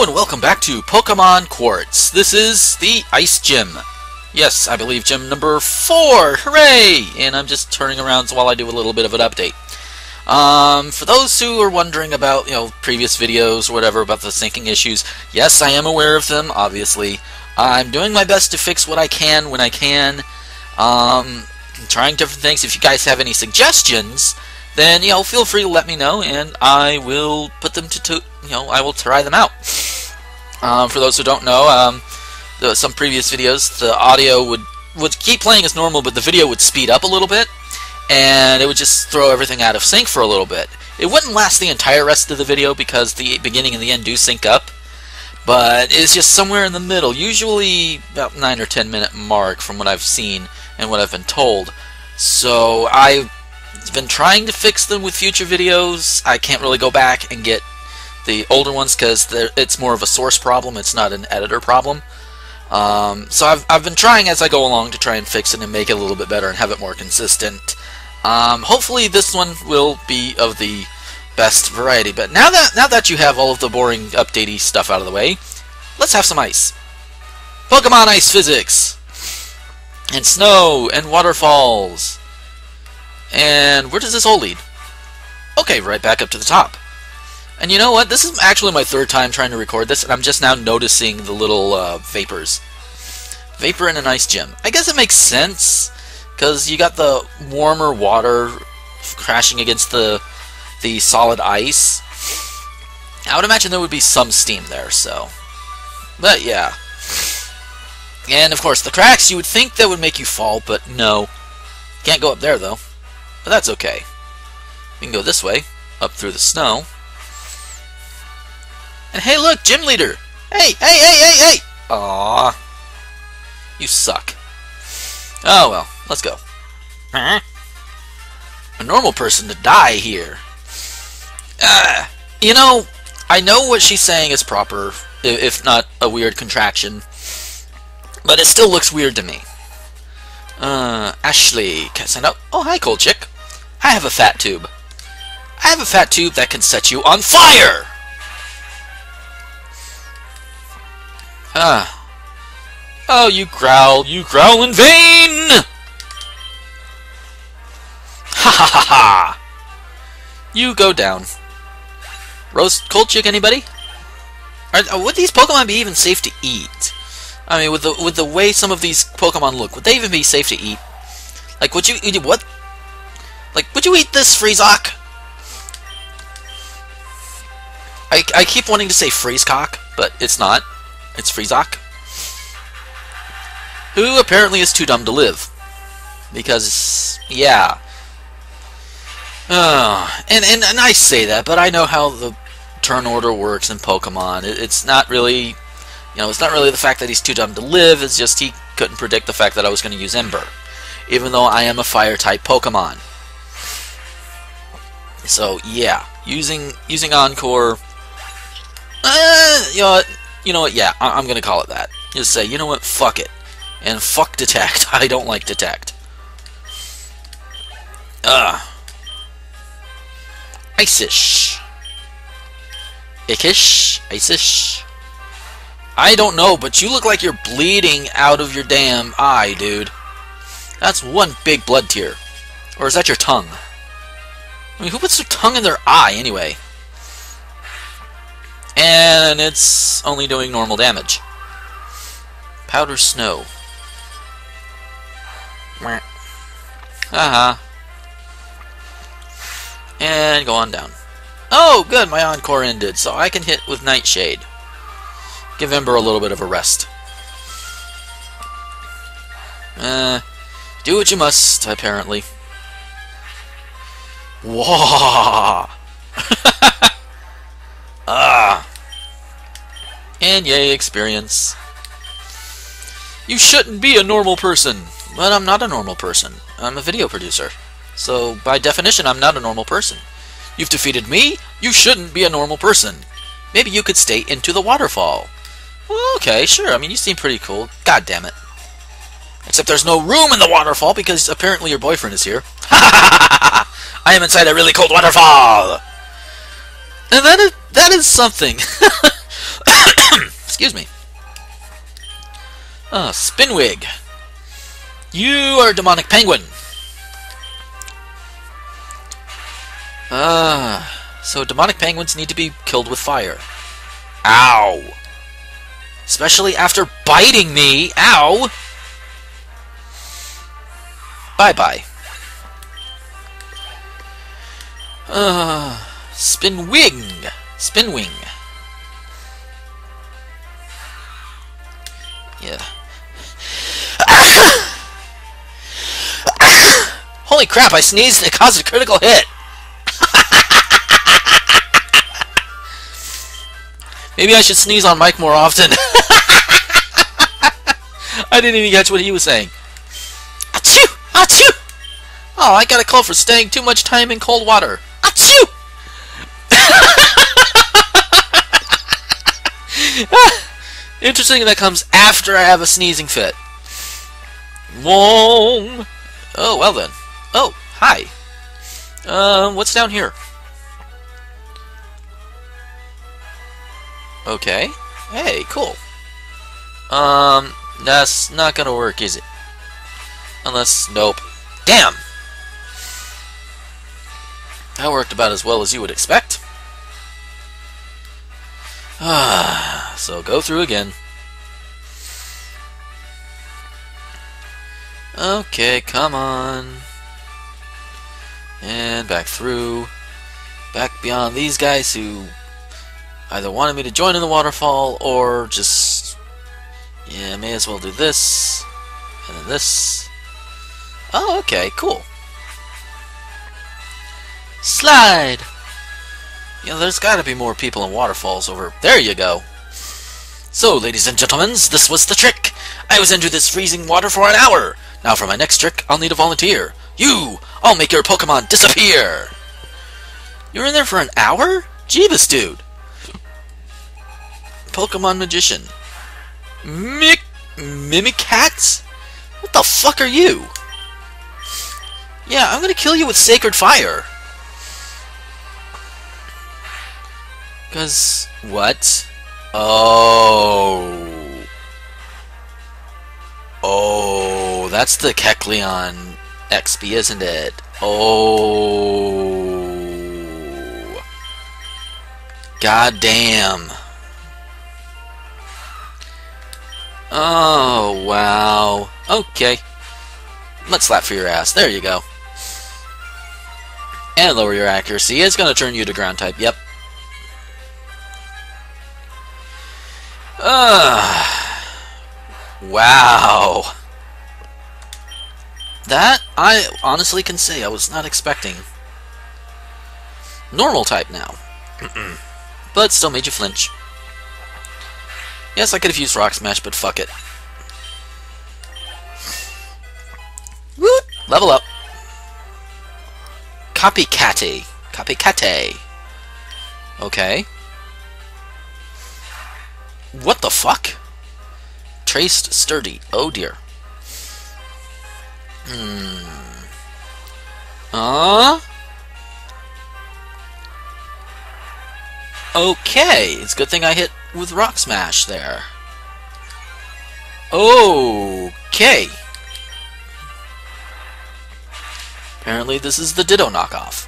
And welcome back to Pokemon Quartz. This is the Ice Gym. Yes, I believe gym number 4! Hooray! And I'm just turning around while I do a little bit of an update. Um, for those who are wondering about, you know, previous videos or whatever about the syncing issues, yes, I am aware of them, obviously. I'm doing my best to fix what I can when I can. Um, trying different things. If you guys have any suggestions, then you know feel free to let me know, and I will put them to, to you know I will try them out. Um, for those who don't know, um, the, some previous videos, the audio would would keep playing as normal, but the video would speed up a little bit, and it would just throw everything out of sync for a little bit. It wouldn't last the entire rest of the video because the beginning and the end do sync up, but it's just somewhere in the middle, usually about 9 or 10 minute mark from what I've seen and what I've been told. So I've been trying to fix them with future videos. I can't really go back and get the older ones because it's more of a source problem, it's not an editor problem. Um, so I've, I've been trying as I go along to try and fix it and make it a little bit better and have it more consistent. Um, hopefully this one will be of the best variety. But now that now that you have all of the boring updatey stuff out of the way, let's have some ice. Pokemon Ice Physics! And snow and waterfalls. And where does this all lead? Okay, right back up to the top. And you know what? This is actually my third time trying to record this, and I'm just now noticing the little uh, vapors. Vapor in an ice gym. I guess it makes sense, because you got the warmer water crashing against the the solid ice. I would imagine there would be some steam there, so. But yeah. And of course, the cracks, you would think that would make you fall, but no. Can't go up there, though. But that's okay. We can go this way, up through the snow. And hey, look, gym leader! Hey, hey, hey, hey, hey! Aww. You suck. Oh well, let's go. A normal person to die here. Uh, you know, I know what she's saying is proper, if not a weird contraction, but it still looks weird to me. Uh, Ashley, can I sign up? Oh, hi, cool chick. I have a fat tube. I have a fat tube that can set you on fire! Ah. Oh, you growl, you growl in vain! Ha ha ha ha! You go down. Roast cold chick, anybody? Are, uh, would these Pokemon be even safe to eat? I mean, with the with the way some of these Pokemon look, would they even be safe to eat? Like, would you eat what? Like, would you eat this Freezock? I, I keep wanting to say Freezecock, but it's not. It's Freezock. Who apparently is too dumb to live. Because, yeah. Uh, and, and, and I say that, but I know how the turn order works in Pokemon. It, it's not really, you know, it's not really the fact that he's too dumb to live, it's just he couldn't predict the fact that I was going to use Ember. Even though I am a Fire-type Pokemon. So, yeah. Using using Encore... Uh, you know? You know what? Yeah, I am to call it that. Just say, you know what? Fuck it. And fuck Detect. I don't like Detect. Ugh. Icish. Ickish? Icish? I don't know, but you look like you're bleeding out of your damn eye, dude. That's one big blood tear. Or is that your tongue? I mean, who puts their tongue in their eye, anyway? And it's only doing normal damage. Powder snow. Haha. And go on down. Oh, good, my encore ended, so I can hit with Nightshade. Give Ember a little bit of a rest. Uh, do what you must, apparently. Whoa! ah! And yay, experience. You shouldn't be a normal person. But I'm not a normal person. I'm a video producer. So, by definition, I'm not a normal person. You've defeated me, you shouldn't be a normal person. Maybe you could stay into the waterfall. Well, okay, sure. I mean, you seem pretty cool. God damn it. Except there's no room in the waterfall because apparently your boyfriend is here. I am inside a really cold waterfall! And that is, that is something. Excuse me. Ah, Spinwig. You are a demonic penguin. Ah, so demonic penguins need to be killed with fire. Ow! Especially after biting me. Ow! Bye-bye. Uh, Spinwing. Spinwing. Yeah. Holy crap, I sneezed and it caused a critical hit. Maybe I should sneeze on Mike more often. I didn't even catch what he was saying. Achoo! Achoo! Oh, I got a call for staying too much time in cold water. Achoo! Interesting that comes after I have a sneezing fit. Wong. Oh, well then. Oh, hi. Um, what's down here? Okay. Hey, cool. Um, that's not gonna work, is it? Unless, nope. Damn! That worked about as well as you would expect. Ah, so go through again. Okay, come on. And back through. Back beyond these guys who either wanted me to join in the waterfall or just. Yeah, may as well do this. And then this. Oh, okay, cool. Slide! You know, there's gotta be more people in waterfalls over... There you go! So, ladies and gentlemen, this was the trick! I was into this freezing water for an hour! Now for my next trick, I'll need a volunteer. You! I'll make your Pokemon disappear! You're in there for an hour? Jeebus, dude! Pokemon Magician. Mick... Mimikatz? What the fuck are you? Yeah, I'm gonna kill you with Sacred Fire. Cause what? Oh. Oh, that's the Kecleon XP, isn't it? Oh. God damn. Oh, wow. Okay. Let's slap for your ass. There you go. And lower your accuracy. It's going to turn you to ground type. Yep. Uh, wow. That, I honestly can say I was not expecting. Normal type now. but still made you flinch. Yes, I could have used Rock Smash, but fuck it. Woot! Level up. Copycatty. Copycatty. Okay. What the fuck? Traced sturdy. Oh dear. Hmm. Uh? Okay, it's a good thing I hit with Rock Smash there. Okay. Apparently this is the Ditto knockoff.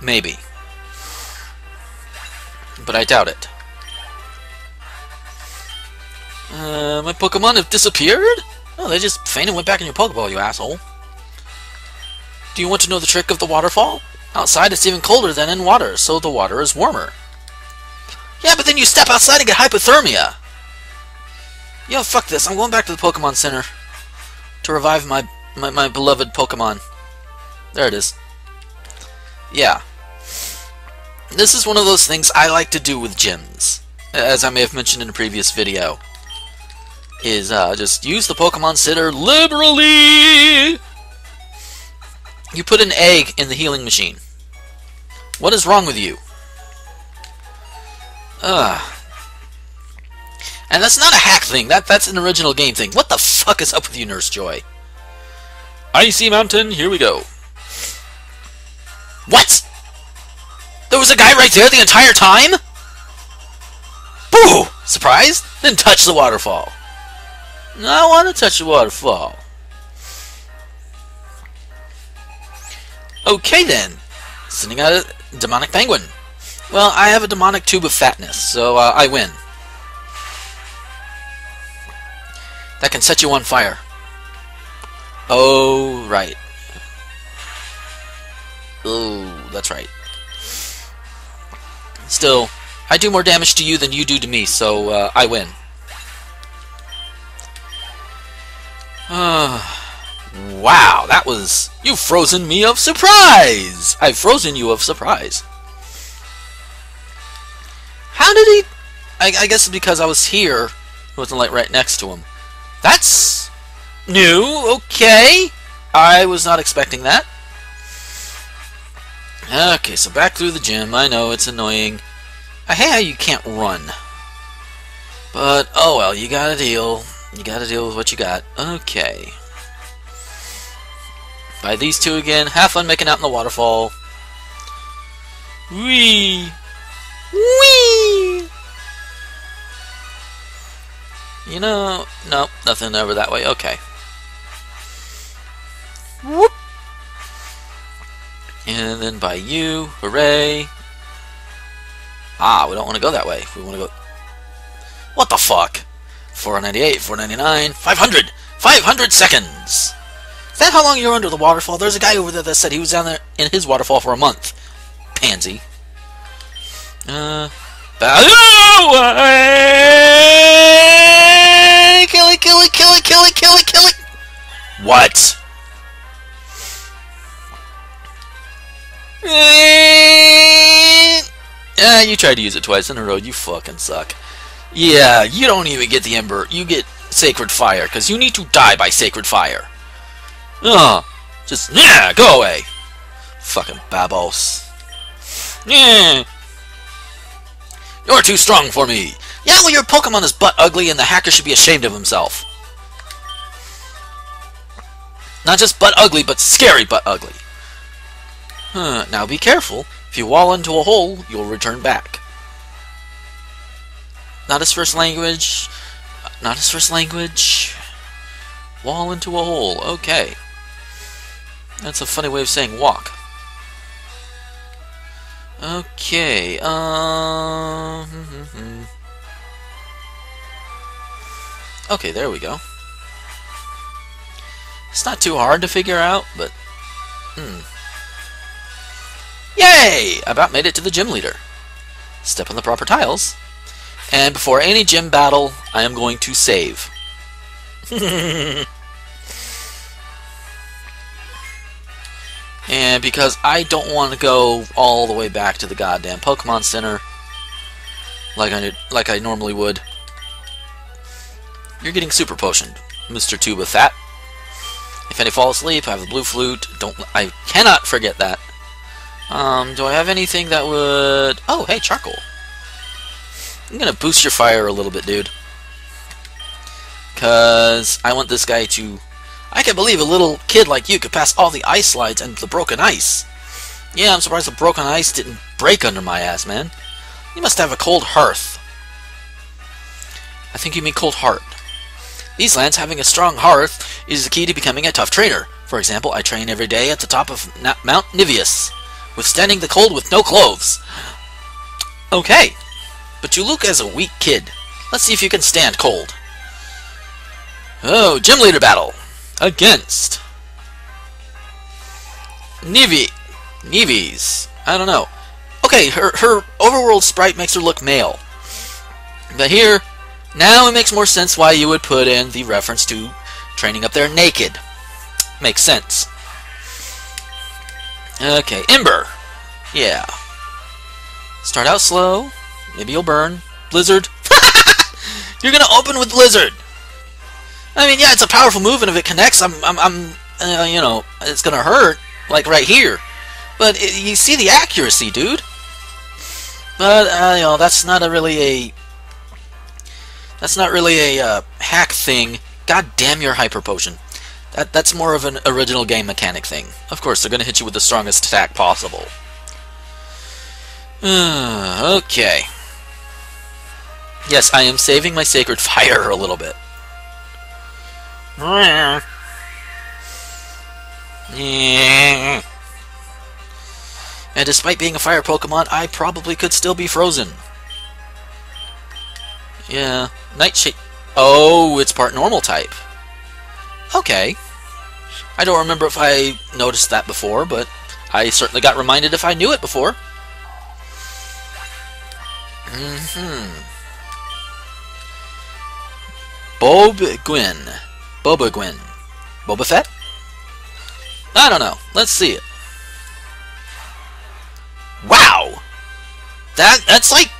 Maybe. But I doubt it. Uh, my Pokemon have disappeared? Oh, they just fainted and went back in your Pokeball, you asshole. Do you want to know the trick of the waterfall? Outside it's even colder than in water, so the water is warmer. Yeah, but then you step outside and get hypothermia! Yo, fuck this. I'm going back to the Pokemon Center to revive my, my, my beloved Pokemon. There it is. Yeah. This is one of those things I like to do with gyms, as I may have mentioned in a previous video is uh, just use the Pokemon Center liberally. You put an egg in the healing machine. What is wrong with you? Ugh. And that's not a hack thing. That that's an original game thing. What the fuck is up with you, Nurse Joy? Icy Mountain, here we go. What? There was a guy right there the entire time? Boo! Surprised? Then touch the waterfall. I want to touch the waterfall. Okay then. Sending out a demonic penguin. Well, I have a demonic tube of fatness, so uh, I win. That can set you on fire. Oh, right. Oh, that's right. Still, I do more damage to you than you do to me, so uh, I win. Wow, that was... You've frozen me of surprise! I've frozen you of surprise. How did he... I, I guess because I was here, it wasn't like right next to him. That's new. Okay. I was not expecting that. Okay, so back through the gym. I know it's annoying. I hate how you can't run. But, oh well, you got a deal. You gotta deal with what you got. Okay. By these two again. Have fun making out in the waterfall. Wee! Wee! You know, no, nothing over that way. Okay. Whoop! And then by you, hooray! Ah, we don't want to go that way. We want to go... What the fuck? 498, 499, 500! 500 seconds! Is that how long you're under the waterfall? There's a guy over there that said he was down there in his waterfall for a month. Pansy. Uh... Kill it, kill it, kill it, kill it, kill it, kill it! What? Yeah, you tried to use it twice in a row. You fucking suck. Yeah, you don't even get the Ember. You get Sacred Fire, because you need to die by Sacred Fire. Ugh. Just, yeah, go away. Fucking babos. Yeah. You're too strong for me. Yeah, well, your Pokemon is butt ugly, and the hacker should be ashamed of himself. Not just butt ugly, but scary butt ugly. Huh, now be careful. If you wall into a hole, you'll return back. Not his first language. Not his first language. Wall into a hole. Okay. That's a funny way of saying walk. Okay. Um. Okay, there we go. It's not too hard to figure out, but hmm. Yay! I about made it to the gym leader. Step on the proper tiles. And before any gym battle, I am going to save. and because I don't want to go all the way back to the goddamn Pokemon Center like I like I normally would. You're getting super potioned, Mr. Tuba Fat. If any fall asleep, I have the blue flute. Don't I cannot forget that. Um, do I have anything that would... Oh, hey, charcoal. I'm gonna boost your fire a little bit, dude. Because I want this guy to... I can't believe a little kid like you could pass all the ice slides and the broken ice. Yeah, I'm surprised the broken ice didn't break under my ass, man. You must have a cold hearth. I think you mean cold heart. These lands having a strong hearth is the key to becoming a tough trainer. For example, I train every day at the top of Mount Niveus withstanding the cold with no clothes. Okay, but you look as a weak kid. Let's see if you can stand cold. Oh, gym leader battle against Nivi. Nivis. I don't know. Okay, her her overworld sprite makes her look male. But here, now it makes more sense why you would put in the reference to training up there naked. Makes sense. Okay, Ember. Yeah. Start out slow. Maybe you'll burn. Blizzard. You're gonna open with Blizzard. I mean, yeah, it's a powerful move, and if it connects, I'm, I'm, I'm uh, you know, it's gonna hurt, like right here. But it, you see the accuracy, dude. But uh, you know, that's not a really a. That's not really a uh, hack thing. God damn your hyper potion. That, that's more of an original game mechanic thing. Of course, they're to hit you with the strongest attack possible. okay. Yes, I am saving my sacred fire a little bit. And despite being a fire Pokemon, I probably could still be frozen. Yeah, Nightshade. Oh, it's part normal type. Okay. I don't remember if I noticed that before, but I certainly got reminded if I knew it before. Mm-hmm. Bob Gwyn. Boba Gwyn. Boba Fett? I don't know. Let's see it. Wow! That that's like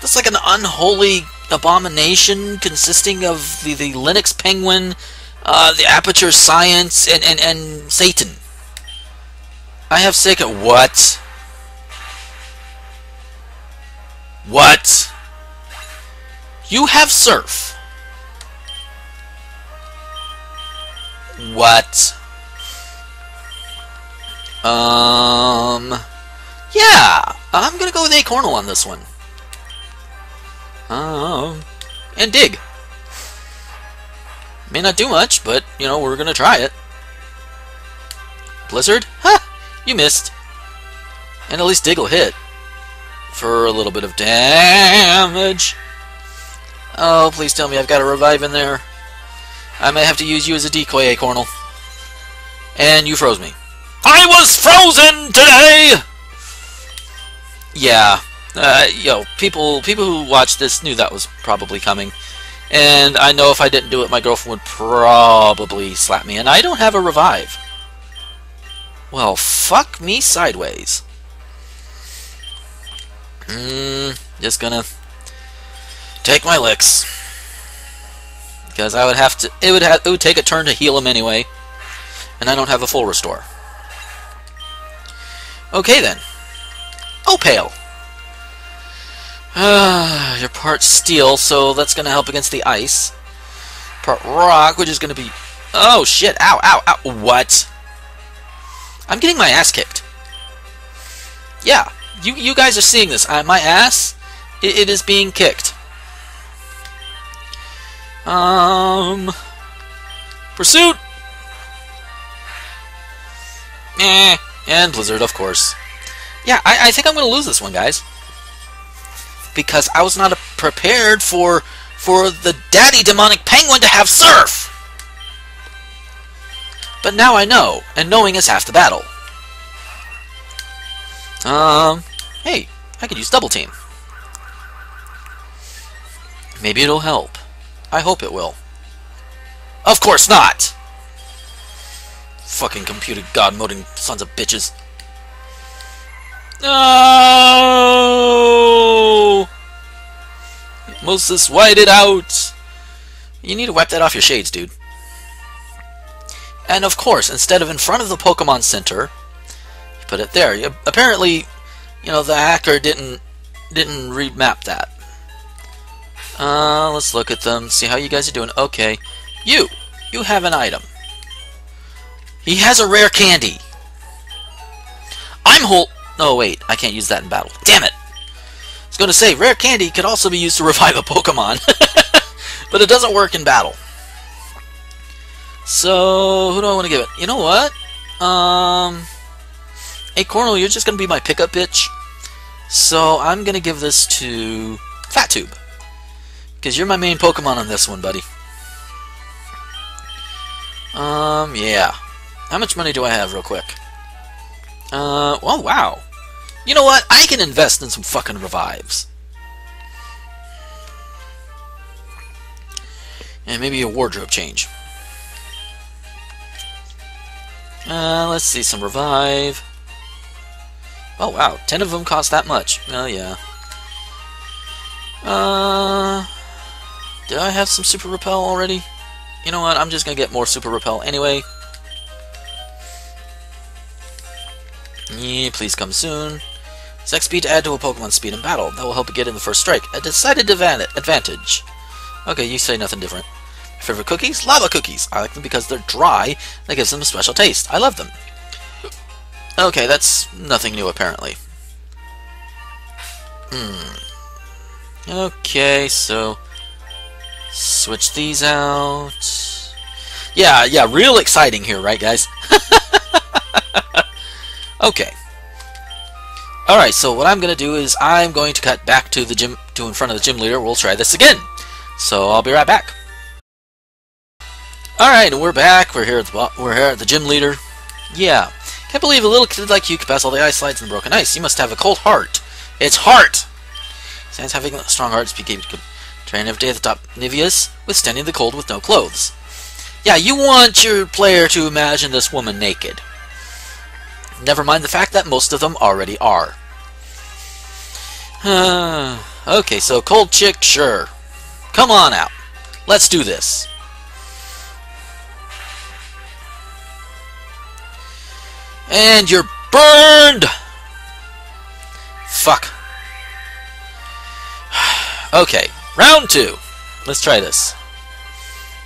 that's like an unholy abomination consisting of the, the Linux Penguin, uh, the Aperture Science, and, and, and Satan. I have Sega. What? What? You have Surf. What? Um. Yeah, I'm gonna go with Acornal on this one. Um, and dig. May not do much, but, you know, we're gonna try it. Blizzard? Ha! You missed. And at least dig will hit. For a little bit of damage. Oh, please tell me I've got a revive in there. I may have to use you as a decoy, Acornal. And you froze me. I was frozen today! Yeah, uh, know, people people who watched this knew that was probably coming. And I know if I didn't do it, my girlfriend would probably slap me. And I don't have a revive. Well, fuck me sideways. Mm, just gonna take my licks. Because I would have to, it would have, it would take a turn to heal him anyway. And I don't have a full restore. Okay then. Opale. Uh, you're part steel, so that's to help against the ice. Part rock, which is to be... Oh, shit. Ow, ow, ow. What? I'm getting my ass kicked. Yeah, you, you guys are seeing this. Uh, my ass, it, it is being kicked. Um... Pursuit! Eh, and Blizzard, of course. Yeah, I, I think I'm going to lose this one, guys because I was not prepared for for the daddy demonic penguin to have surf. But now I know, and knowing is half the battle. Um, hey, I could use double team. Maybe it'll help. I hope it will. Of course not! Fucking computer god moding sons of bitches. No! Mosis, white it out! You need to wipe that off your shades, dude. And of course, instead of in front of the Pokemon Center, you put it there. You, apparently, you know, the hacker didn't didn't remap that. Uh, let's look at them, see how you guys are doing. Okay. You! You have an item. He has a rare candy. I'm hold. Oh, wait. I can't use that in battle. Damn it! I was going to say, rare candy could also be used to revive a Pokemon. but it doesn't work in battle. So, who do I want to give it? You know what? Um, hey, Cornel, you're just going to be my pickup bitch. So, I'm going to give this to Fat Tube. Because you're my main Pokemon on this one, buddy. Um, yeah. How much money do I have, real quick? Uh, oh, wow. You know what? I can invest in some fucking revives. And maybe a wardrobe change. Uh, let's see, some revive. Oh wow, ten of them cost that much. Oh yeah. Uh, did I have some super repel already? You know what? I'm just gonna get more super repel anyway. Yeah, please come soon. X Speed to add to a Pokemon speed in battle. That will help you get in the first strike. A decided advantage. Okay, you say nothing different. Favorite cookies? Lava cookies. I like them because they're dry. That gives them a special taste. I love them. Okay, that's nothing new apparently. Hmm. Okay, so switch these out. Yeah, yeah, real exciting here, right, guys? okay. Alright, so what I'm going to do is I'm going to cut back to the gym, to in front of the gym leader. We'll try this again. So I'll be right back. Alright, and we're back. We're here at the we're here at the gym leader. Yeah. Can't believe a little kid like you could pass all the ice slides and broken ice. You must have a cold heart. It's heart! Sans having a strong heart became train every day at the top Niveus, withstanding the cold with no clothes. Yeah, you want your player to imagine this woman naked. Never mind the fact that most of them already are. okay, so cold chick, sure. Come on out. Let's do this. And you're burned! Fuck. okay, round two. Let's try this.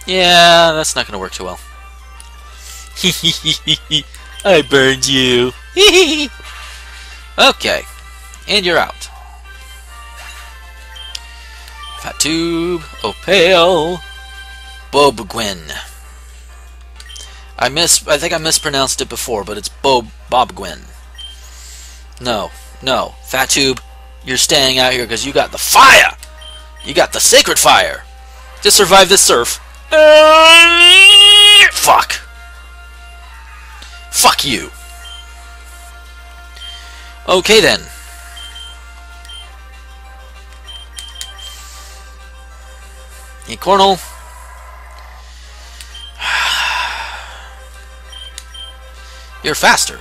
Yeah, that's not going to work too well. I burned you. okay, and you're out. Fat Tube, Opale, Bob Gwyn. I miss. I think I mispronounced it before, but it's Bob Bob Gwyn. No, no, Fat Tube, you're staying out here because you got the fire. You got the sacred fire. Just survive this surf. Fuck. Fuck you. Okay then. Hey, Cornel. You're faster.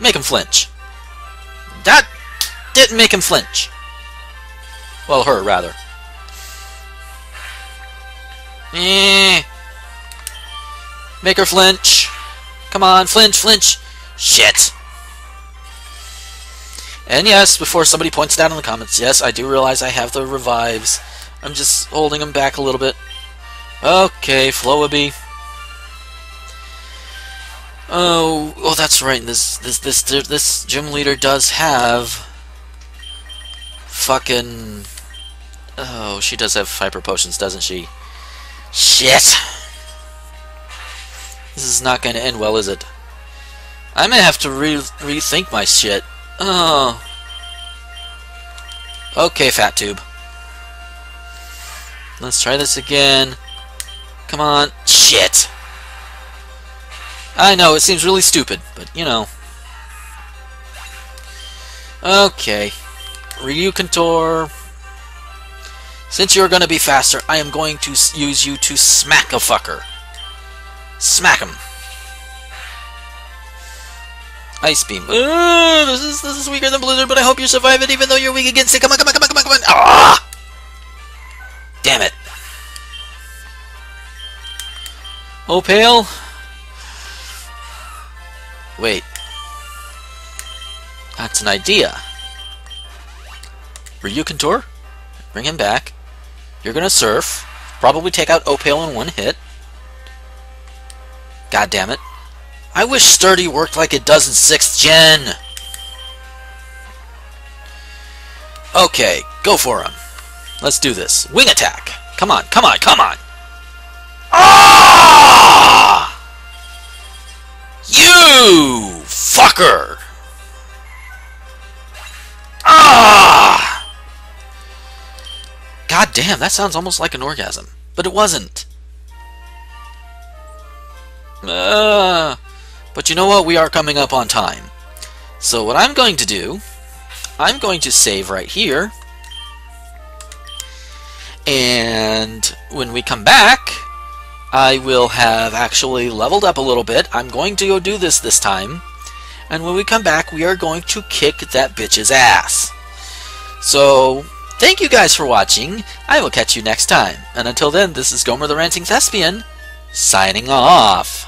Make him flinch. That didn't make him flinch. Well, her, rather. Eh. Make her flinch. Come on, flinch, flinch. Shit. And yes, before somebody points it out in the comments, yes, I do realize I have the revives. I'm just holding them back a little bit. Okay, Flowabee. Oh, oh, that's right. This, this, this, this gym leader does have fucking. Oh, she does have hyper potions, doesn't she? Shit. This is not going to end well, is it? I may have to re rethink my shit. Oh. Okay, Fat Tube. Let's try this again. Come on. Shit. I know, it seems really stupid, but, you know. Okay. Ryu Contour. Since you're going to be faster, I am going to use you to smack a fucker. Smack him. Ice Beam. Ooh, this is this is weaker than Blizzard, but I hope you survive it even though you're weak against it. Come on, come on, come on, come on, come on. Ah! Damn it. Opale. Wait. That's an idea. Ryu Contour? Bring him back. You're gonna surf. Probably take out Opale in one hit. God damn it. I wish Sturdy worked like it does in 6th Gen! Okay, go for him. Let's do this. Wing attack! Come on, come on, come on! Ah! You fucker! Ah! God damn, that sounds almost like an orgasm. But it wasn't. Uh, but you know what? We are coming up on time. So what I'm going to do, I'm going to save right here. And when we come back, I will have actually leveled up a little bit. I'm going to go do this this time. And when we come back, we are going to kick that bitch's ass. So, thank you guys for watching. I will catch you next time. And until then, this is Gomer the Ranting Thespian, signing off.